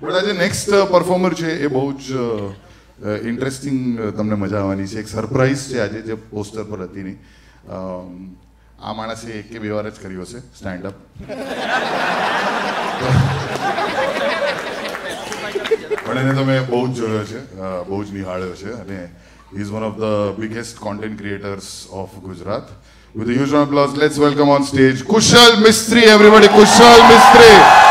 But આજે next performer છે એ બહુ જ ઇન્ટરેસ્ટિંગ તમને મજા આવવાની છે. એક સરપ્રાઈઝ છે આજે જે પોસ્ટર પર હતી નહીં આ માણસે એક કે બે વાર જ કર્યો હશે. સ્ટેન્ડ અપ પણ એને તો મેં બહુ જ જોયો છે. બહુ જ નિહાળ્યો છે. અને is one of the biggest content creators of Gujarat. With huge applause let's welcome on stage Kushal Mistri everybody Kushal Mistri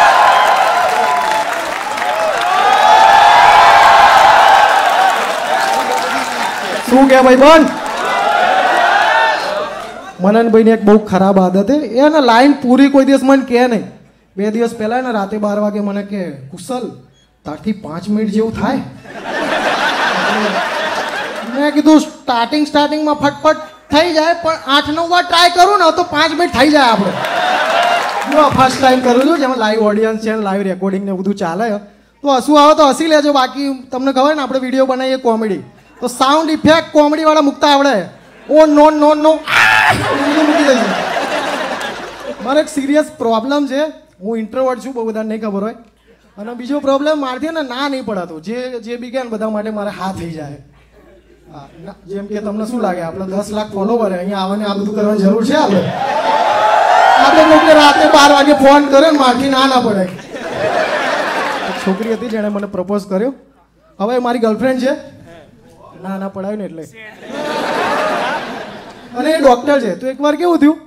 શું કે ભાઈ બન મનનભાઈની એક બહુ ખરાબ આદત છે એને લાઈન પૂરી કોઈ દિવસ મને કહે નહીં. બે દિવસ પહેલા ને રાતે બાર વાગે મને કે, કુશલ, તારથી પાંચ મિનિટ જેવું થાય. મેં કીધું સ્ટાર્ટિંગ સ્ટાર્ટિંગમાં ફટફટ થઈ જાય, પણ આઠ, નવ વાર ટ્રાય કરું ને, તો પાંચ મિનિટ થઈ જાય આપણે. હું ફર્સ્ટ ટાઈમ કરું છું, જેમાં લાઈવ ઓડિયન્સ છે લાઈવ રેકોર્ડિંગ ને બધું ચાલે. તો હસવું આવે તો હસી લેજો. બાકી તમને ખબર ને, આપણે વીડિયો બનાવીએ કોમેડી તો સાઉન્ડ ઇફેક્ટ કોમેડી વાળા મૂકતા આવડે. ઓ નો નો નો મૂકી મારે એક સિરિયસ પ્રોબ્લેમ છે. હું ઇન્ટ્રોવર્ટ છું બહુ બધાને નહીં ખબર હોય. અને બીજો પ્રોબ્લેમ મારથી ને ના નહીં પડાતો. જે જે બી કહે ને બધા માટે મારે હા થઈ જાય. હા, જેમ કે તમને શું લાગે? આપણે દસ લાખ ફોલોવર અહીંયા આવવાને આ બધું કરવાની જરૂર છે આપણે? આપણે કોઈને રાતે બાર વાગે ફોન કર્યો ને મારથી ના ના પડાય. છોકરી હતી જેણે મને પ્રપોઝ કર્યો. હવે મારી ગર્લફ્રેન્ડ છે. ના ના પડાયું ને એટલે. અને એ ડોક્ટર છે, તો એકવાર કેવું થયું?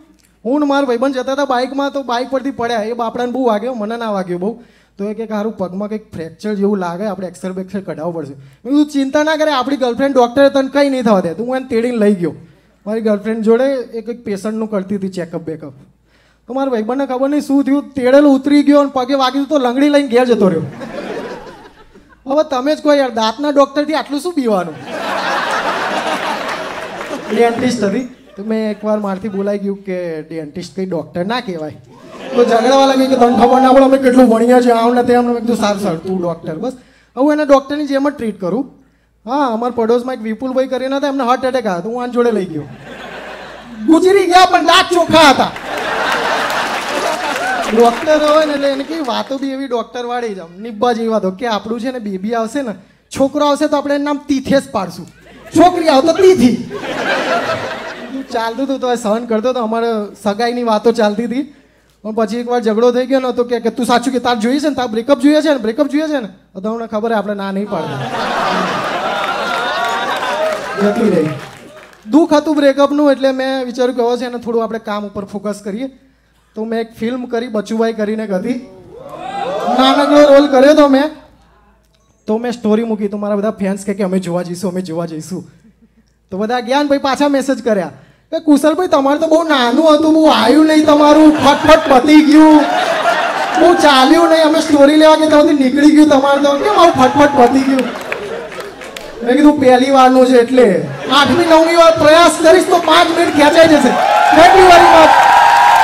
હું ને મારા ભાઈબંધ જતા હતા બાઇકમાં તો બાઇક પરથી પડ્યા. એ બાપડાને બહુ વાગ્યો, મને ના વાગ્યો બહુ. તો એ કે સારું પગમાં કંઈક ફ્રેક્ચર જેવું લાગે, આપણે એક્સરે બેક્સર કઢાવવું પડશે. મેં કીધું ચિંતા ના કરે આપણી ગર્લફ્રેન્ડ ડૉક્ટરે તને કંઈ નહીં થવા દે. તું એને તેડીને લઈ ગયો. મારી ગર્લફ્રેન્ડ જોડે એ કંઈક પેશન્ટનું કરતી હતી ચેકઅપ બેકઅપ તો મારા ભાઈબંધને ખબર નહીં શું થયું. તેડેલું ઉતરી ગયો અને પગે વાગ્યું તો લંગડી લઈને ઘેર જતો રહ્યો. હવે તમે જ કહો યાર, દાંતના ડોક્ટરથી આટલું શું પીવાનું? ડેન્ટિસ્ટ હતી. તો મેં એકવાર મારથી બોલાઈ ગયું કે ડેન્ટિસ્ટ કઈ ડોક્ટર ના કહેવાય. તો ઝઘડાવા લાગી કે તને ખબર ના પડે અમે કેટલું ભણ્યા છે આમ ને તેમ મેં કીધું સારું સારું તું ડોક્ટર બસ. હું એને ડોક્ટરની જેમ જ ટ્રીટ કરું. હા અમારા પડોશમાં એક વિપુલભાઈ કરીને હતા એમને હાર્ટ એટેક આવ્યો તો હું આને જોડે લઈ ગયો. ગુજરી ગયા પણ દાંત ચોખ્ખા હતા. ડોક્ટર હોય ને એટલે એને કઈ વાતો બી એવી ડોક્ટર વાળી જ નિબ્બા જેવી વાતો કે આપણું છે ને બેબી આવશે ને છોકરો આવશે તો આપણે એનું નામ તીથેસ પાડશું. છોકરી આવતો તો તીથી ચાલતું હતું તો સહન કરતો હતો અમારે સગાઈની વાતો ચાલતી હતી. પણ પછી એકવાર ઝઘડો થઈ ગયો ને, તો કે તું સાચું કે તાર જોઈએ છે ને? તાર બ્રેકઅપ જોઈએ છે ને? બ્રેકઅપ જોઈએ છે ને? તો તમને ખબર આપણે ના નહીં પાડે દુઃખ હતું બ્રેકઅપનું એટલે મેં વિચાર્યું કે હવે છે ને, થોડું આપણે કામ ઉપર ફોકસ કરીએ. તો મેં એક ફિલ્મ કરી, બચુભાઈ કરીને હતી. નાનકડો રોલ કર્યો હતો મેં. તો મેં સ્ટોરી મૂકી તો મારા બધા ફેન્સ કે અમે જોવા જઈશું અમે જોવા જઈશું. તો બધા ગયા ભાઈ પાછા મેસેજ કર્યા. કે કુશલભાઈ તમારે તો બહુ નાનું હતું બહુ આવ્યું નહીં તમારું ફટફટ પતી ગયું. બહુ ચાલ્યું નહીં અમે સ્ટોરી લેવા કે તમારથી નીકળી ગયું તમારે તો. કે મારું ફટફટ પતી ગયું. મેં કીધું પહેલી વારનું છે એટલે. આઠમી નવમી વાર પ્રયાસ કરીશ તો પાંચ મિનિટ ખેંચાઈ જશે. થેન્ક વાર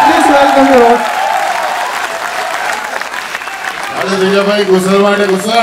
પ્લીઝ વેલકમ યુ અરે વિજયભાઈ ગુસલ માટે છે,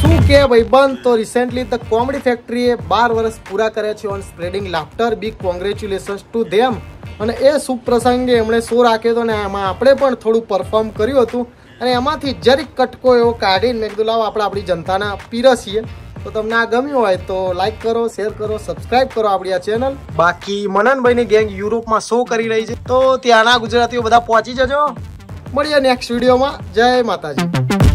શું કે ભાઈબંધ? તો રિસેન્ટલી ધ કોમેડી ફેક્ટરીએ બાર વર્ષ પૂરા કર્યા છે on spreading laughter big congratulations to them અને એ શુભ પ્રસંગે એમણે શો રાખ્યો હતો ને એમાં આપણે પણ થોડું પરફોર્મ કર્યું હતું. અને એમાંથી જરીક કટકો એવો કાઢીને મેં કીધું, લાવો આપણે આપણી જનતાના પીરસીએ તો તમને આ ગમ્યું હોય તો લાઈક કરો શેર કરો સબસ્ક્રાઇબ કરો આપણી આ ચેનલ બાકી મનનભાઈની ગેંગ યુરોપમાં શો કરી રહી છે. તો ત્યાંના ગુજરાતીઓ બધા પહોંચી જજો. મળીએ નેક્સ્ટ વિડીયોમાં જય માતાજી.